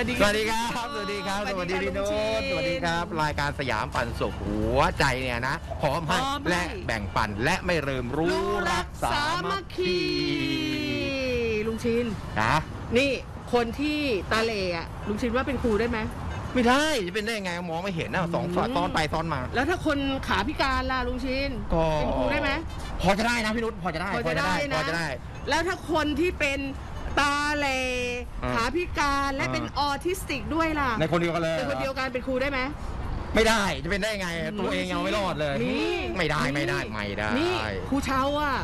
สวัสดีสวัสดีครับ สวัสดีครับ สวัสดีพี่นุชสวัสดีครับ รายการสยามปันสุขหัวใจเนี่ยนะพร้อมให้และแบ่งปันและไม่ลืมรู้รู้รัรักกสาสามัมัคคคีคีลุงชินนะนี่คนที่ตาเหล่อะลุงชินว่าเป็นครูได้ไหมไม่ได้จะเป็นได้ยังไงมองไม่เห็นนะสองอืมซ้อนไปซ้อนมา แล้วถ้าคนขาพิการล่ะลุงชินก็เป็นครูได้ไหมพอจะได้นะพี่นุชพอจะได้พอจะได้นะพอจะได้ แล้วถ้าคนที่เป็น ตาเหล่อ่าขาพิการและอ่า เป็นออทิสติกด้วยล่ะในคนเดียวกันเลยเป็นคนเดียวกันเป็นครูได้ไหม ไม่ได้จะเป็นได้ยังไงตัวเองยังไม่รอดเลยนี่ไม่ได้นี่ไม่ได้ไม่ได้นี่ครูเชาอะ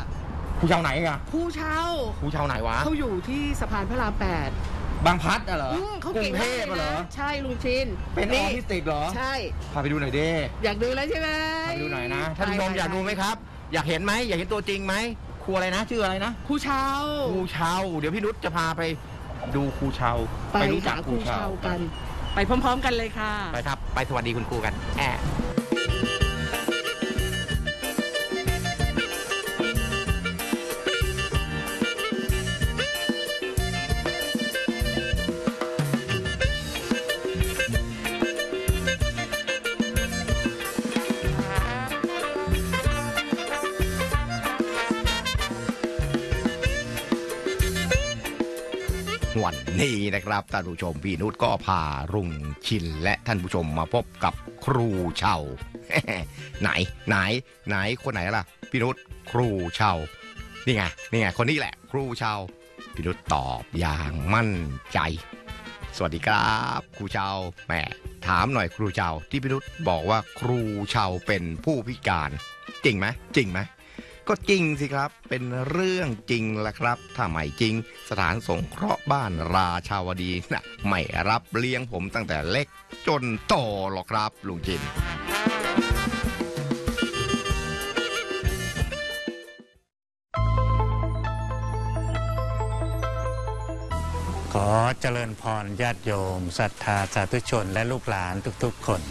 ผู้ชาวไหนอะครูเชาผู้ชาวไหนวะเขาอยู่ที่สะพานพระรามแปดบางพลัดอะเหรออืมเขากรุเก่งงเทมากพเลยอะเหรอนะใช่ลุงชินเป็นออทิสติกเหรอ ใช่ พาไปดูหน่อยดิ อยากดูแล้วใช่ไหมพาไปดูหน่อยนะ ท่านผู้ชมไปอยากดูไหมครับ อยากเห็นไหมอยากเห็นตัวจริงไหม ครูอะไรนะ ชื่ออะไรนะครูเชาครูเชาเดี๋ยวพี่นุชจะพาไปดูครูเชาไปรู้จัหากครูเชากัน ไปพร้อม ๆ กันเลยค่ะ ไปครับ ไปสวัสดีคุณครูกันแอะ วันนี้นะครับท่านผู้ชมพี่นุชก็พารุ่งชินและท่านผู้ชมมาพบกับครูเชาไหนไหน ไหนคนไหนล่ะพี่นุชครูเชานี่ไงนี่ไงคนนี้แหละ ครูเชาพี่นุชตอบอย่างมั่นใจ สวัสดีครับครูเชาแหมถามหน่อยครูเชาที่พี่นุชบอกว่าครูเชาเป็นผู้พิการ จริงไหมจริงไหม ก็จริงสิครับ เป็นเรื่องจริงแหละครับถ้าไม่จริง สถานสงเคราะห์บ้านราชาวดีนะไม่รับเลี้ยงผมตั้งแต่เล็กจนโตหรอกครับลุงจินขอเจริญพรญาติโยมศรัทธาสาธุชนและลูกหลานทุกๆคน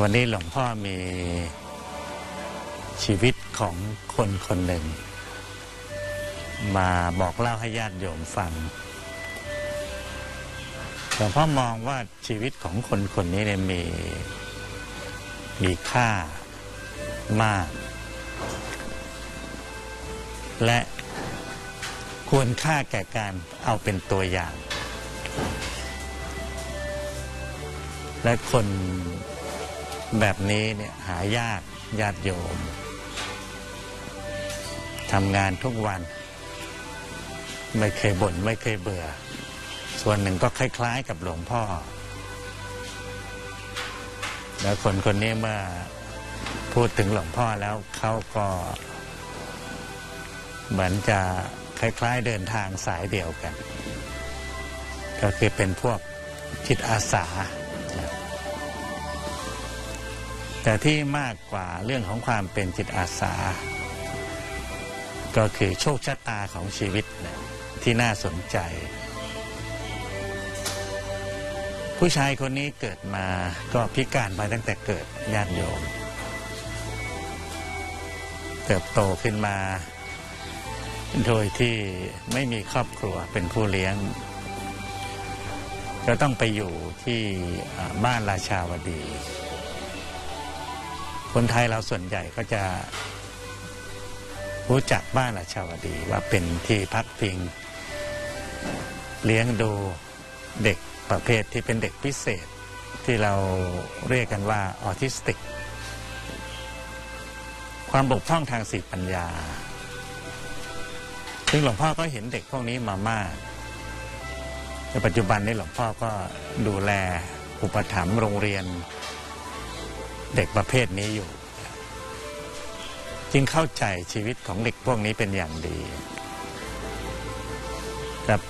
วันนี้หลวงพ่อมี ชีวิตของคนคนหนึ่ง มาบอกเล่าให้ญาติโยมฟังหลวงพ่อมองว่าชีวิตของคนคนนี้เนี่ยมีมีค่ามาก และควรค่าแก่การเอาเป็นตัวอย่าง และคนแบบนี้เนี่ยหายากญาติโยม ทำงานทุกวัน ไม่เคยบ่นไม่เคยเบื่อ ส่วนหนึ่งก็คล้าย ๆ กับหลวงพ่อ แล้วคนคนนี้เมื่อพูดถึงหลวงพ่อแล้วเขาก็เหมือนจะคล้าย ๆ เดินทางสายเดียวกัน ก็คือเป็นพวกจิตอาสา แต่ที่มากกว่าเรื่องของความเป็นจิตอาสา ก็คือโชคชะตาของชีวิตนะที่น่าสนใจ ผู้ชายคนนี้เกิดมาก็พิการมาตั้งแต่เกิดญาติโยม เติบโตขึ้นมา โดยที่ไม่มีครอบครัวเป็นผู้เลี้ยง ก็ต้องไปอยู่ที่บ้านราชาวดี คนไทยเราส่วนใหญ่ก็จะ รู้จักบ้านราชาวดีว่าเป็นที่พักพิง เลี้ยงดูเด็กประเภทที่เป็นเด็กพิเศษ ที่เราเรียกกันว่าออทิสติก ความบกพร่องทางสติปัญญา ซึ่งหลวงพ่อก็เห็นเด็กพวกนี้มามากในปัจจุบันนี้หลวงพ่อก็ดูแลอุปถัมภ์โรงเรียน เด็กประเภทนี้อยู่ จึงเข้าใจชีวิตของเด็กพวกนี้เป็นอย่างดีครับ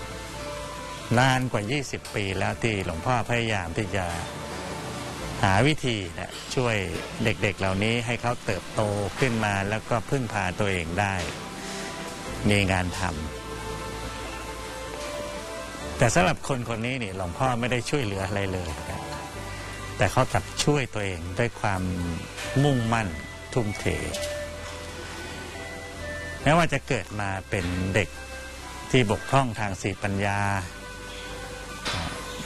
นานกว่า 20 ปีแล้วที่หลวงพ่อพยายามที่จะหาวิธีนะช่วยเด็กๆเหล่านี้ให้เขาเติบโตขึ้นมาแล้วก็พึ่งพาตัวเองได้ มีงานทำแต่สำหรับคนคนนี้นี่หลวงพ่อไม่ได้ช่วยเหลืออะไรเลยนะแต่เขากลับช่วยตัวเองด้วยความมุ่งมั่นทุ่มเท แม้ว่าจะเกิดมาเป็นเด็กที่บกพร่องทางสติปัญญา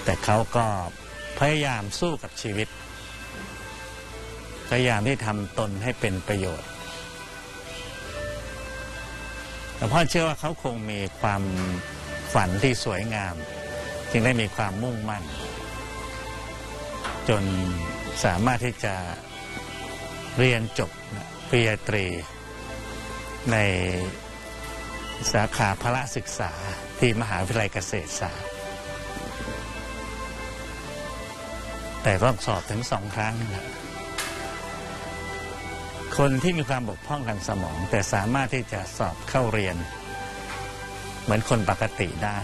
แต่เขาก็พยายามสู้กับชีวิต พยายามที่ทำตนให้เป็นประโยชน์แต่พ่อเชื่อว่าเขาคงมีความฝันที่สวยงาม จึงได้มีความมุ่งมั่น จนสามารถที่จะเรียนจบปริญญาตรี ในสาขาพละศึกษาที่มหาวิทยาลัยเกษตรศาสตร์ แต่ต้องสอบถึงสองครั้งนะคนที่มีความบกพร่องทางสมอง แต่สามารถที่จะสอบเข้าเรียน เหมือนคนปกติได้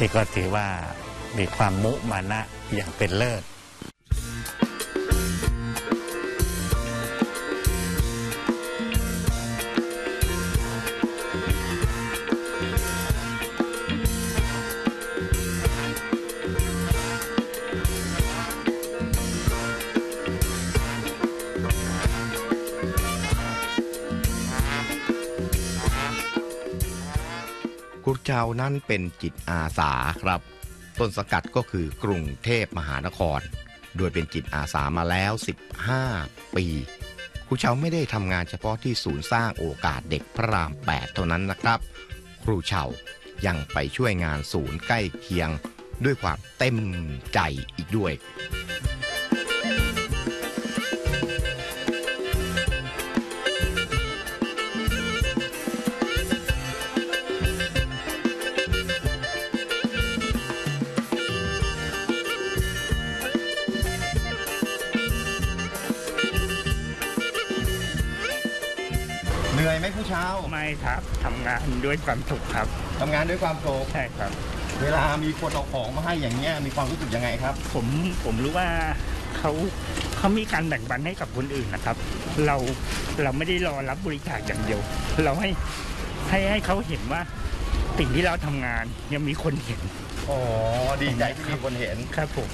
นี่ก็ถือว่ามีความมุมานะอย่างเป็นเลิศ เจ้านั้นเป็นจิตอาสาครับ ต้นสกัดก็คือกรุงเทพมหานคร โดยเป็นจิตอาสามาแล้ว 15 ปีครูเชาไม่ได้ทำงานเฉพาะที่ศูนย์สร้างโอกาสเด็กพระราม 8 เท่านั้นนะครับ ครูเชายังไปช่วยงานศูนย์ใกล้เคียงด้วยความเต็มใจอีกด้วย อยไหมครูเชาไม่ครับทำงานด้วยความสุขครับ ทำงานด้วยความโศกใช่ครับ เวลามีคนเอาของมาให้อย่างเงี้ยมีความรู้สึกยังไงครับ ผมผมรู้ว่าเขาเขามีการแบ่งปันให้กับคนอื่นนะครับ เราเราไม่ได้รอรับบริจาคอย่างเดียว เราให้ให้ให้เขาเห็นว่าสิ่งที่เราทำงานยังมีคนเห็นอ๋อดีใจที่มีคนเห็น ครับผม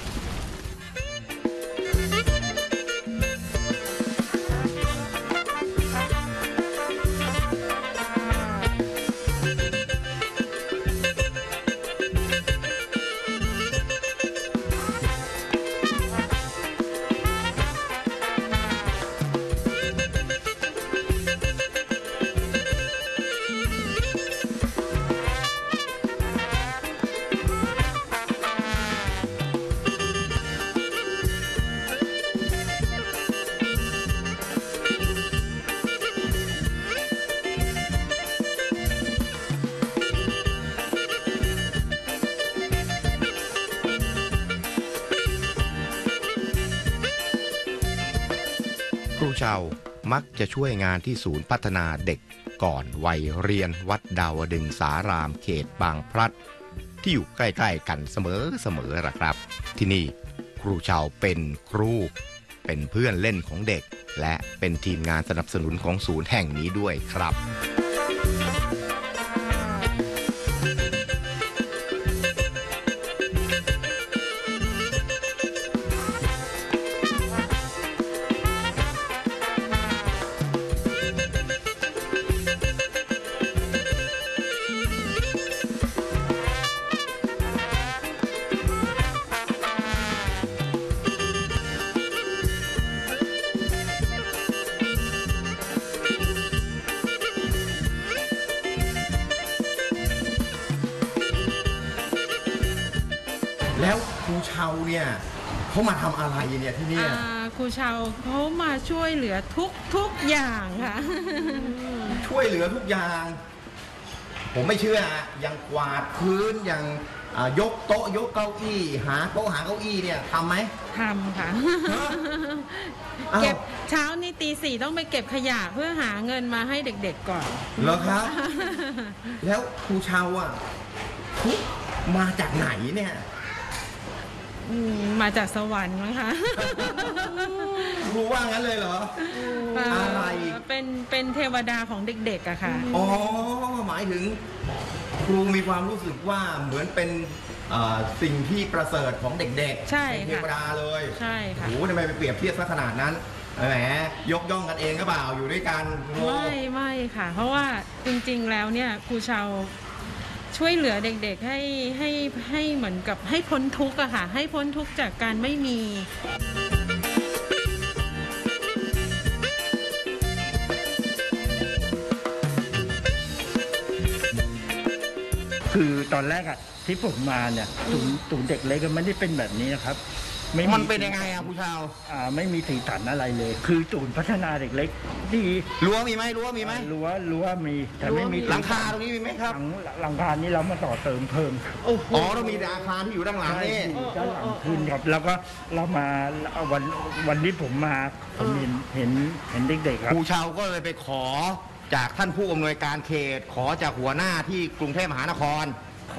มักจะช่วยงานที่ศูนย์พัฒนาเด็กก่อนวัยเรียนวัดดาวดึงสารามเขตบางพลัด ที่อยู่ใกล้ๆกันเสมอเสมอละครับ ที่นี่ครูชาวเป็นครู เป็นเพื่อนเล่นของเด็ก และเป็นทีมงานสนับสนุนของศูนย์แห่งนี้ด้วยครับ เนี่ยที่เนี่ยอ่าครูเชาเขามาช่วยเหลือทุกทุกอย่างค่ะ ช่วยเหลือทุกอย่าง ผมไม่เชื่ออะยังกวาดพื้นยังอ่ายกโต๊ะยกเก้าอี้ หาโต๊ะหาเก้าอี้เนี่ยทำไหม ทำค่ะ อ้าว เก็บเช้านี่ตีสี่ต้องไปเก็บขยะเพื่อหาเงินมาให้เด็กๆก่อน เหรอครับ แล้วครูเชาอะทุกมาจากไหนเนี่ย อืมมาจากสวรรค์มั้งคะครูว่างั้นเลยเหรอ อะไรเป็นเป็นเทวดาของเด็กๆอะค่ะ อ๋อ หมายถึง ครูมีความรู้สึกว่าเหมือนเป็นเอ่อสิ่งที่ประเสริฐของเด็กๆใช่เป็นเทค่ะวดาเลยใช่ค่ะ โอ้โหทำไมไปเปรียบเทียบซะขนาดนั้น แหม ยกย่องกันเองก็เปล่า อยู่ด้วยกันครูไม่ไม่ค่ะ เพราะว่าจริงๆแล้วเนี่ยครูเชาช ช่วยเหลือเด็กๆให้ให้ให้เหมือนกับให้พ้นทุกข์อะค่ะ ให้พ้นทุกข์จากการไม่มีคือตอนแรกอะที่ผมมาเนี่ยศูนย์ศูนย์เด็กเล็กก็ไม่ได้เป็นแบบนี้นะครับ ไมันเป็นยังไงอะผู้ชาวอ่าไม่มีสีสันอะไรเลย คือศูนย์พัฒนาเด็กเล็กดีรั้วมีไหมรั้วมีไหมรั้วรั้วมีแต่ไม่มีหลังคาตรงนี้มีไหมครับหลังหลังคานี้เรามาต่อเติมเพิ่มครับโอ้โหอ๋อเรามีแต่อาคารที่อยู่ด้านหลังใช่นี่อยู่ด้านหลังขึ้นครับแล้วก็เรามาเอาวันวันที่ผมมาผมเห็นเห็นเห็นเด็กๆครับครูชาวก็เลยไปขอจากท่านผู้อำนวยการเขตขอจากหัวหน้าที่กรุงเทพมหานคร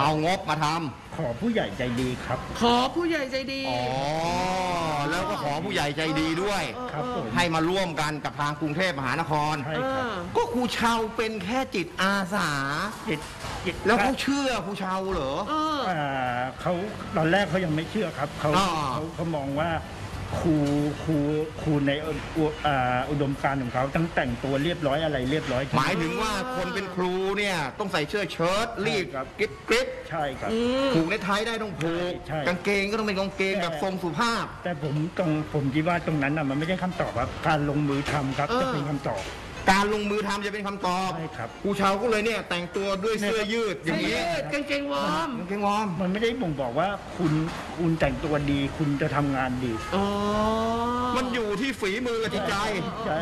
เอางบมาทำขอผู้ใหญ่ใจดีครับ ขอผู้ใหญ่ใจดีอ๋อแล้วก็ขอผู้ใหญ่ใจดีด้วย ครับผม ให้มาร่วมกันกับทางกรุงเทพมหานคร ใช่ครับ ก็ครูชาวเป็นแค่จิตอาสา จิตจิตแล้วเขาเชื่อครูชาวเหรอ เออ อ่าเขาตอนแรกเขายังไม่เชื่อครับเขาอ่า เขาเขามองว่า ครูครูครูในอุอ่าอุดมการณ์ของเขาตั้งแต่งตัวเรียบร้อยอะไรเรียบร้อยหมายถึงว่าคนเป็นครูเนี่ยต้องใส่เสื้อเชิ้ตรีบครับกริบกริบใช่ครับ ผูกเนกไทได้ต้องผูกใช่กางเกงก็ต้องเป็นกางเกงแบบทรงสุภาพ แต่ผมตรงผมคิดว่าตรงนั้นน่ะมันไม่ใช่คำตอบครับการลงมือทำครับเออจะเป็นคำตอบ การลงมือทำจะเป็นคำตอบใช่ครับ ครูชาวก็เลยเนี่ยแต่งตัวด้วยเสื้อยืดอย่างนี้ยืดกางเกงวอร์มกางเกงวอร์มมันไม่ได้บ่งบอกว่าคุณคุณแต่งตัวดี คุณจะทำงานดี อ๋อมันอยู่ที่ฝีมือกับจิตใจใช่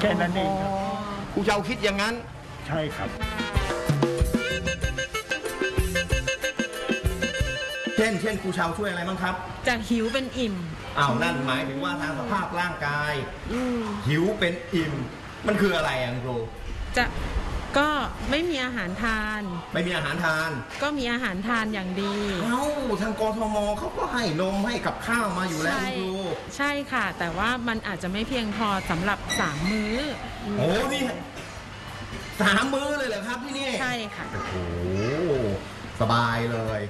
แค่นั้นเองครับ ครูชาวคิดอย่างนั้น ใช่ครับ เช่นเช่นครูชาวช่วยอะไรบ้างครับจากหิวเป็นอิ่ม อ้าวนั่นหมายถึงว่าทางสภาพร่างกาย อืมหิวเป็นอิ่ม มันคืออะไรอะครูจะก็ไม่มีอาหารทาน ไม่มีอาหารทาน ก็มีอาหารทานอย่างดี เอ้าทางกทมเขาก็ให้นมให้กับข้าวมาอยู่แล้วใช่ครูใช่ค่ะ แต่ว่ามันอาจจะไม่เพียงพอสำหรับสามมื้อโอ้นี่สามมื้อเลยเหรอครับที่นี่ใช่ค่ะ โอ้โหสบายเลย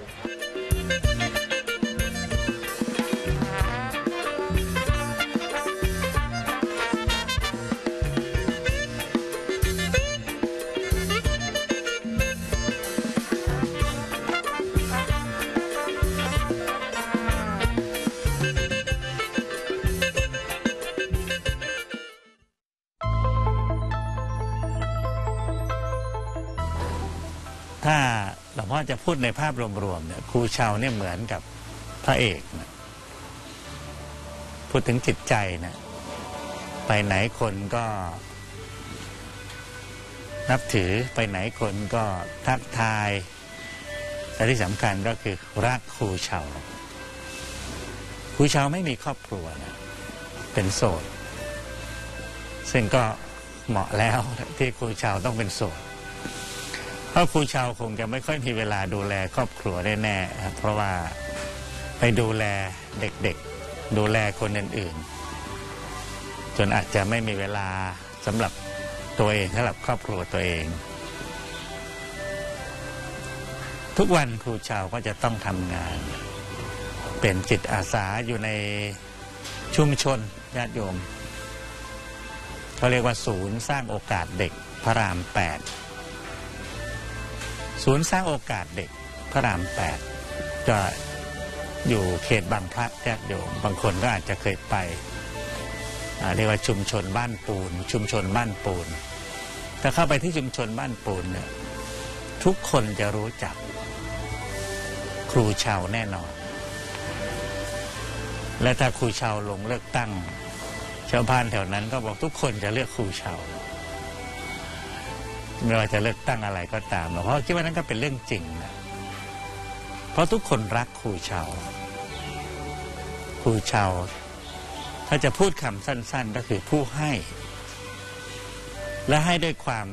วงพ่อจะพูดในภาพรวมๆเนี่ยครูชาวเนี่ยเหมือนกับพระเอกนะพูดถึงจิตใจนะไปไหนคนก็ นับถือไปไหนคนก็ทักทายแต่ที่สำคัญก็คือรักครูชาวครูชาวไม่มีครอบครัวนะเป็นโสด ซึ่งก็เหมาะแล้วที่ครูชาวต้องเป็นโสด เพราะครูชาวคงจะไม่ค่อยมีเวลาดูแลครอบครัวได้แน่ครับเพราะว่าไปดูแลเด็กๆ ดูแลคนอื่นๆ จนอาจจะไม่มีเวลาสำหรับตัวเองสำหรับครอบครัวตัวเอง ทุกวันครูชาวก็จะต้องทำงาน เป็นจิตอาสาอยู่ในชุมชนญาติโยมเขาเรียกว่าศูนย์สร้างโอกาสเด็กพระรามแปด ศูนย์สร้างโอกาสเด็กพระรามแปดจะอยู่เขตบางพลัดญาติโยมบางคนก็อาจจะเคยไปเรียกว่าชุมชนบ้านปูน ชุมชนบ้านปูนถ้าเข้าไปที่ชุมชนบ้านปูนเนี่ยทุกคนจะรู้จักครูชาวแน่นอน และถ้าครูชาวลงเลือกตั้งชาวบ้านแถวนั้นก็บอกทุกคนจะเลือกครูชาว ไม่ว่าจะเลือกตั้งอะไรก็ตามเพราะคิดว่านั้นก็เป็นเรื่องจริงนะเพราะทุกคนรักครูชาวครูชาวถ้าจะพูดคำสั้น ๆ ก็คือผู้ให้ และให้ด้วยความ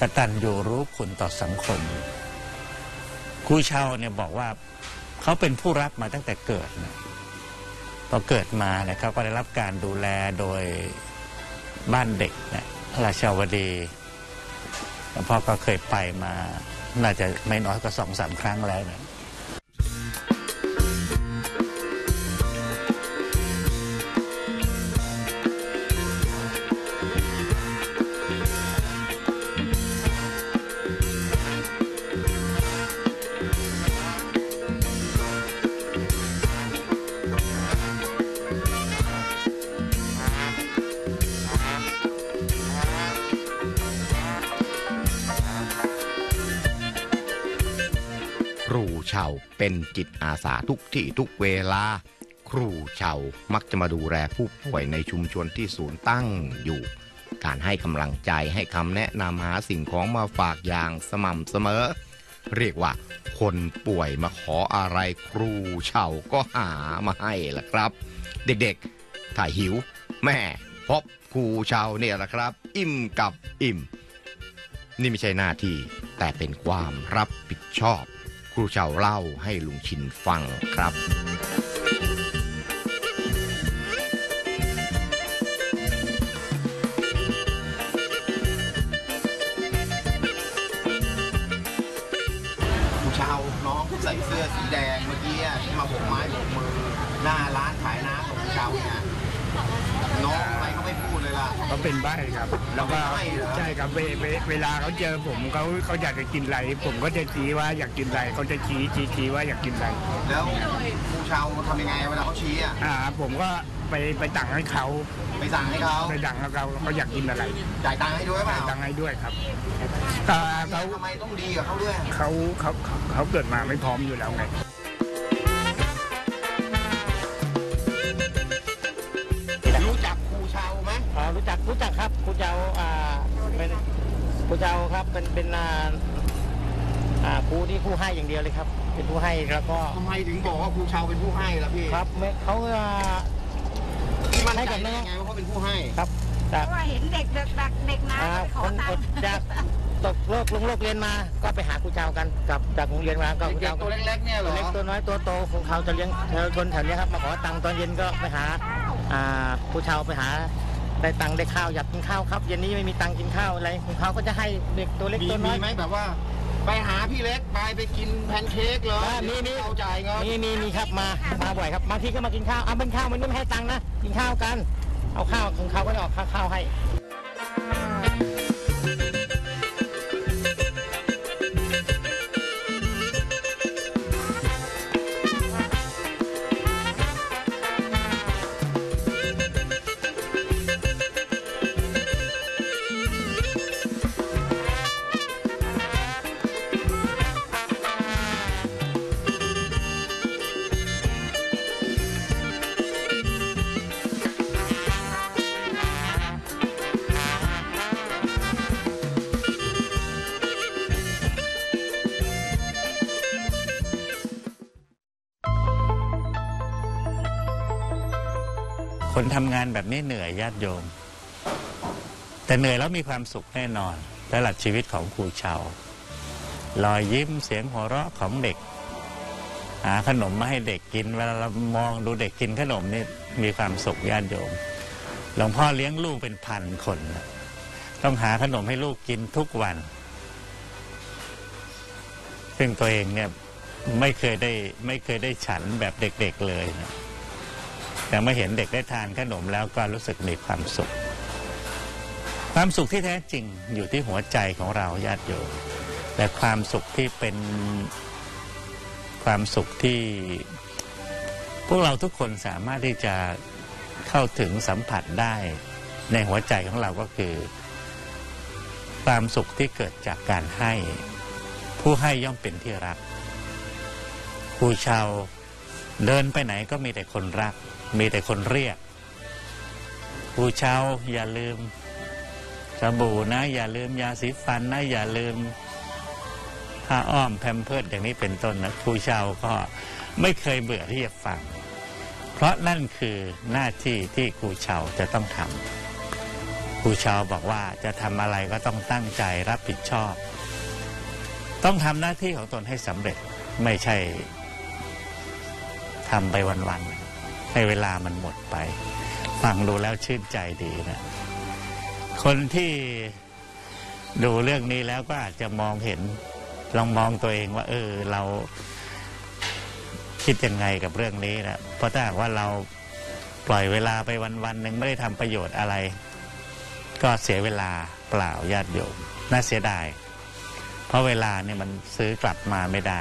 กตัญญูรู้คุณต่อสังคมครูชาวเนี่ยบอกว่าเขาเป็นผู้รับมาตั้งแต่เกิดนะพอเกิดมาเนี่ยเขาก็ได้รับการดูแลโดยบ้านเด็กนะราชาวดี พ่อก็เคยไปมาน่าจะไม่น้อยกว่าสองสามครั้งแล้ว เป็นจิตอาสาทุกที่ทุกเวลา ครูเฉามักจะมาดูแลผู้ป่วยในชุมชนที่ศูนย์ตั้งอยู่ การให้กำลังใจให้คำแนะนำหาสิ่งของมาฝากอย่างสม่ำเสมอ เรียกว่า คนป่วยมาขออะไรครูเฉาก็หามาให้ล่ะครับ เด็กๆ ถ้าหิว แม่พบครูเฉาเนี่ยละครับ อิ่มกับอิ่ม นี่ไม่ใช่หน้าที่แต่เป็นความรับผิดชอบ ครูเฉาเล่าให้ลุงชินฟังครับผู้เชาวน้องใส่เสื้อสีแดงเมื่อกี้อะที่มาโบกไม้โบกมือ หน้าร้านขายน้ำของผู้เชาวเนี่ยน้อง เลยล่ะเขาเป็นใบ้ครับ แล้วก็ใบ้เหรอใช่ครับเวเวเวลาเขาเจอผมเขาเขาอยากจะกินอะไร ผมก็จะชี้ว่าอยากกินอะไรเขาจะชี้ชี้ชี้ว่าอยากกินอะไรแล้วผู้เชาวทำยังไงเวลาเขาชี้อะอ่า ผมก็ไปไปตังให้เขาไปสั่งให้เขาไปตังให้เขาเขาอยากกินอะไรจ่ายตังค์ให้ด้วยเปล่าตังให้ด้วยครับอ่าเขาทำไมต้องดีกับเขาด้วยเขาเขาเขาเขาเกิดมาไม่พร้อมอยู่แล้วไง รู้จักรู้จักครับครูเจ้าอ่าเป็นครูเจ้าครับเป็นเป็นอ่าอ่าครูที่ผู้ให้อย่างเดียวเลยครับ เป็นผู้ให้แล้วก็ทำไมถึงบอกว่าครูเชาวเป็นผู้ให้ล่ะพี่ครับไม่เขาอ่าที่มั่นให้ใจกับน้ได้องยังไงว่าเขาเป็นผู้ให้ ครับเพจากราะว่าเห็นเด็กเด็กเด็กเด็กนาอ่าก็ไปขคอนตังอดค์จากตกโลกลงโลกเรียนมา ก็ไปหาครูเจ้ากันกับจากโรงเรียนมาก็ครูเด็กเจ้าๆตัวเล็กๆเนี่ยเหรตัวอเล็กตัวน้อยตัวโตของเขาจะเลี้ยงแถวชนแถวเนี้ยครับมาขอตังค์ตอนเย็นก็ไปหาอ่าครูเชาไปหา ได้ตังค์ได้ข้าวอยากกินข้าวครับเย็นนี้ไม่มีตังค์กินข้าวอะไรของเขาก็จะให้เด็กตัวเล็กมีตัวน้มีอย ไหมแบบว่า ไปหาพี่เล็กไปไปกินแพนเค้กเหรออ่ามีมีเขาจ่ายเงินมีมีมีครับมามาบ่อยครับบางทีก็มากินข้าวเอาเป็นข้าวมันนี่ไม่ให้ตังค์นะกินข้าวกัน เอาข้าวของเขาก็จะออกค่าข้าวให้ ทำงานแบบนี้เหนื่อยญาติโยม แต่เหนื่อยแล้วมีความสุขแน่นอนตลอดชีวิตของครูชาวรอยยิ้มเสียงหัวเราะของเด็ก หาขนมมาให้เด็กกินเวลาเรามองดูเด็กกินขนมนี่มีความสุขญาติโยมหลวงพ่อเลี้ยงลูกเป็นพันคน ต้องหาขนมให้ลูกกินทุกวัน ซึ่งตัวเองเนี่ยไม่เคยได้ไม่เคยได้ฉันแบบเด็กๆเลยนะ แต่เมื่อเห็นเด็กได้ทานขนมแล้วก็รู้สึกมีความสุข ความสุขที่แท้จริงอยู่ที่หัวใจของเราญาติโยมและความสุขที่เป็นความสุขที่ พวกเราทุกคนสามารถที่จะเข้าถึงสัมผัสได้ในหัวใจของเราก็คือ ความสุขที่เกิดจากการให้ ผู้ให้ย่อมเป็นที่รักครูชาวเดินไปไหนก็มีแต่คนรัก มีแต่คนเรียกครูเช้าอย่าลืมสบู่นะ อย่าลืมยาสีฟันนะ อย่าลืมผ้าอ้อมแพมเพิร์ดอย่างนี้เป็นต้นนะครูเช้าก็ไม่เคยเบื่อที่จะฟัง เพราะนั่นคือหน้าที่ที่ครูเชาจะต้องทำครูเชาบอกว่าจะทำอะไรก็ต้องตั้งใจรับผิดชอบ ต้องทำหน้าที่ของตนให้สำเร็จไม่ใช่ทำไปวันๆ ให้เวลามันหมดไป ฟังดูแล้วชื่นใจดีนะคนที่ดูเรื่องนี้แล้วก็อาจจะมองเห็นลองมองตัวเองว่า เออ เราคิดยังไงกับเรื่องนี้นะเพราะถ้าหากว่าเราปล่อยเวลาไปวันๆหนึ่งไม่ได้ทำประโยชน์อะไร ก็เสียเวลาเปล่าญาติโยมน่าเสียดาย เพราะเวลาเนี่ยมันซื้อกลับมาไม่ได้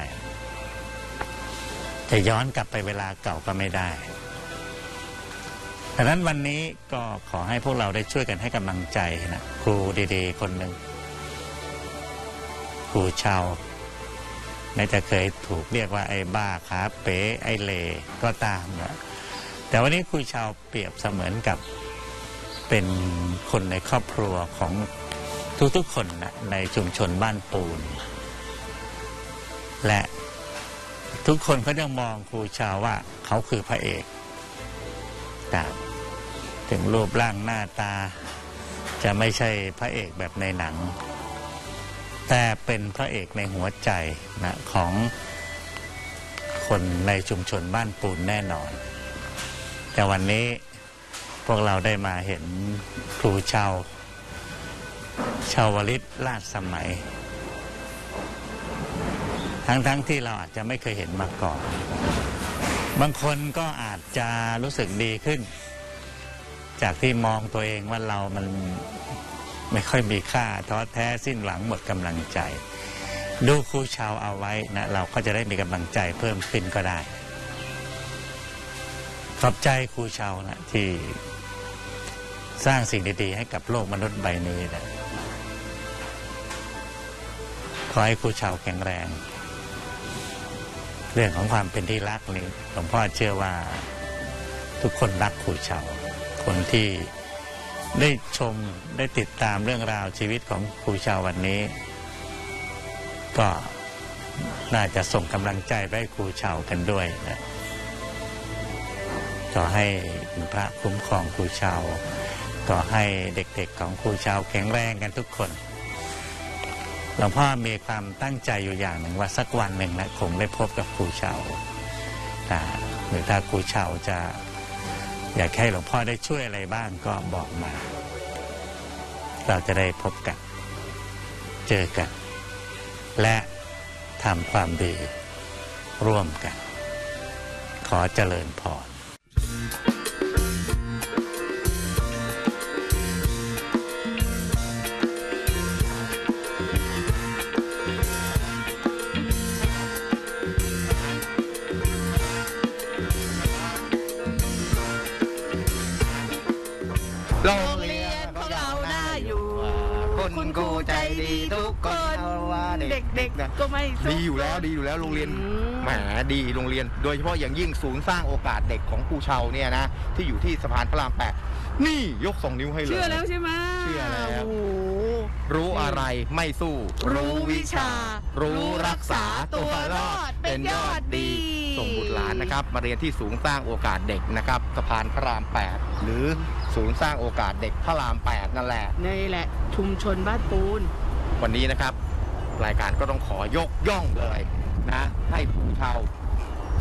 จะย้อนกลับไปเวลาเก่าก็ไม่ได้ ดังนั้นวันนี้ก็ขอให้พวกเราได้ช่วยกันให้กำลังใจนะครูดีๆคนหนึ่งครูชาวแม้จะเคยถูกเรียกว่าไอ้บ้าขาเป๋ไอ้เลก็ตามนะแต่วันนี้ครูชาวเปรียบเสมือนกับเป็นคนในครอบครัวของทุกๆคนนะในชุมชนบ้านปูน และทุกคนเขาจะมองครูชาวว่าเขาคือพระเอกครับ ถึงรูปร่างหน้าตา จะไม่ใช่พระเอกแบบในหนัง แต่เป็นพระเอกในหัวใจนะของคนในชุมชนบ้านปูนแน่นอน แต่วันนี้พวกเราได้มาเห็นครูชาวชาวลิตลาดสมัย ทั้งๆทที่เราอาจจะไม่เคยเห็นมาก่อน บางคนก็อาจจะรู้สึกดีขึ้น จากที่มองตัวเองว่าเรามันไม่ค่อยมีค่าท้อแท้สิ้นหวังหมดกำลังใจ ดูครูชาวเอาไว้นะเราก็จะได้มีกำลังใจเพิ่มขึ้นก็ได้ขอบใจครูชาวนะที่สร้างสิ่งดีๆให้กับโลกมนุษย์ใบนี้นะขอให้ครูชาวแข็งแรง เรื่องของความเป็นที่รักนี่หลวงพ่อเชื่อว่าทุกคนรักครูชาว คนที่ได้ชมได้ติดตามเรื่องราวชีวิตของครูชาววันนี้ ก็น่าจะส่งกำลังใจไปให้ครูชาวกันด้วยนะขอให้พระคุ้มครองครูชาวก็ให้เด็กๆของครูชาวแข็งแรงกันทุกคนหลวงพ่อมีความตั้งใจอยู่อย่างหนึ่งว่าสักวันหนึ่งนะคงได้พบกับครูชาอ่าหรือถ้าครูชาวจะ อยากให้หลวงพ่อได้ช่วยอะไรบ้างก็บอกมา เราจะได้พบกัน เจอกัน และทำความดีร่วมกัน ขอเจริญพร โรโรงเรียนของเราน่าอยู่ คุณครูใจดีทุกคนเอาว่าเด็กเด็กนะๆก็ไม่สู้ดีอยู่แล้วดีอยู่แล้วโรงเรียนอืมแหมดีโรงเรียน โดยเฉพาะอย่างยิ่งศูนย์สร้างโอกาสเด็กของครูเชาเนี่ยนะที่อยู่ที่สะพานพระรามแปดนี่ยกสองนิ้วให้เลย เชื่อแล้วใช่ไหมเชื่อแล้ว โอ้โห รู้อะไรไม่สู้ รู้วิชา รู้รักษาตัวรอดเป็นยอดดี ส่งบุตรหลานนะครับ มาเรียนที่ศูนย์สร้างโอกาสเด็กนะครับสะพานพระราม 8 หรือ ศูนย์สร้างโอกาสเด็กพระราม8นั่นแหละนี่แหละชุมชนบ้านปูน วันนี้นะครับ รายการก็ต้องขอยกย่องเลยนะ ให้ผู้ชาว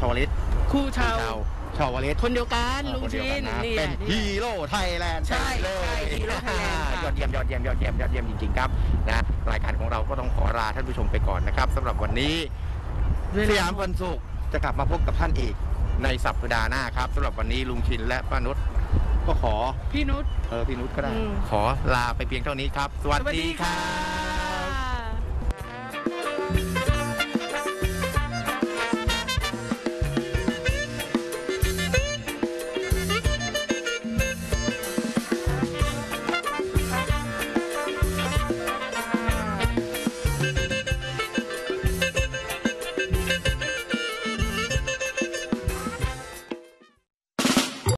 ชาวลิตครูชาวชาวชาวลิตคนเดียวกันลุงคนเดีชิยวกันนนะนี่แหเป็นละนี่ฮีแหละโร่ไทยแลนด์ใช่เลใช่ยฮีโร่ไทยแลนด์ค่ะ ยอดเยี่ยมยอดเยี่ยมยอดเยี่ยมยอดเยี่ยมจริงๆครับนะรายการของเราก็ต้องขอลาท่านผู้ชมไปก่อนนะครับสำหรับวันนี้ สยามวันศุกร์จะกลับมาพบกับท่านอีกในสัปดาห์หน้าครับสำหรับวันนี้ลุงชินและป้านุช ก็ขอพี่นุชเออพี่นุชก็ได้ อืม ขอลาไปเพียงเท่านี้ครับ สวัสสวัสดีดีคค่ะรับ